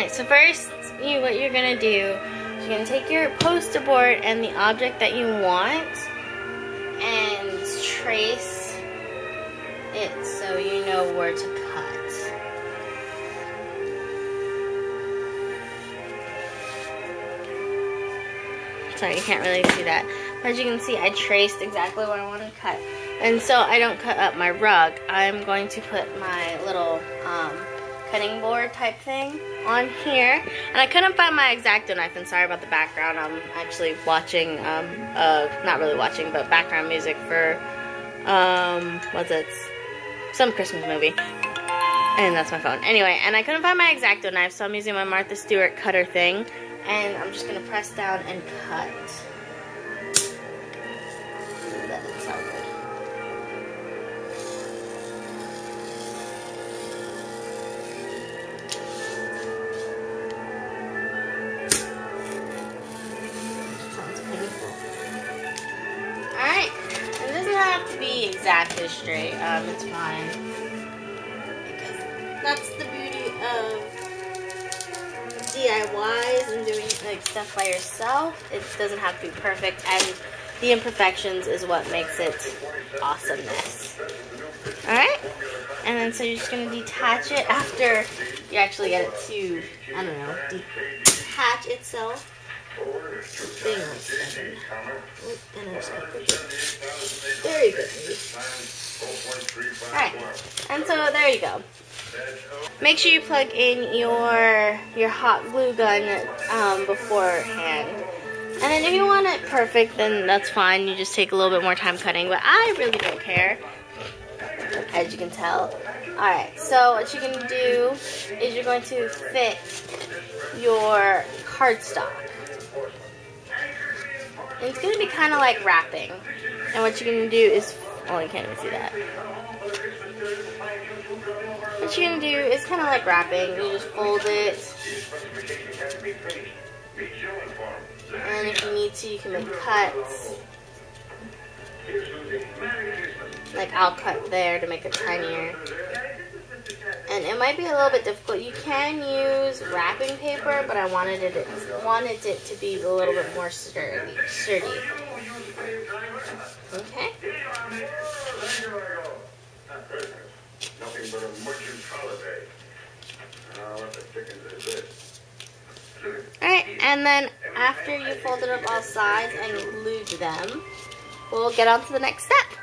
Alright, so first, you what you're gonna do, is you're gonna take your poster board and the object that you want and trace it so you know where to cut. Sorry, you can't really see that. As you can see, I traced exactly what I want to cut. And so I don't cut up my rug. I'm going to put my little um, cutting board type thing on here. And I couldn't find my X-Acto knife, and sorry about the background. I'm actually watching, um, uh, not really watching, but background music for, um, what's it? Some Christmas movie. And that's my phone. Anyway, and I couldn't find my X-Acto knife, so I'm using my Martha Stewart cutter thing. And I'm just to press down and cut. Exactly straight. Um, it's fine. Because that's the beauty of DIYs and doing like stuff by yourself. It doesn't have to be perfect, and the imperfections is what makes it awesomeness. All right, and then so you're just gonna detach it after you actually get it to I don't know detach itself. Good. Alright, and so there you go. Make sure you plug in your your hot glue gun um, beforehand. And then if you want it perfect, then that's fine. You just take a little bit more time cutting, but I really don't care, as you can tell. Alright, so what you can do is you're going to fit your cardstock. It's going to be kind of like wrapping. And what you're going to do is, oh, you can't even see that. What you're going to do is kind of like wrapping. You just fold it. And if you need to, you can make cuts. Like I'll cut there to make it tinier. And it might be a little bit difficult. You can use wrapping paper, but I wanted it wanted it to be a little bit more sturdy. Sturdy. Okay. Nothing but a merchant holiday. Uh, what the chickens is this? Alright, and then after you fold it up all sides and glued them, we'll get on to the next step.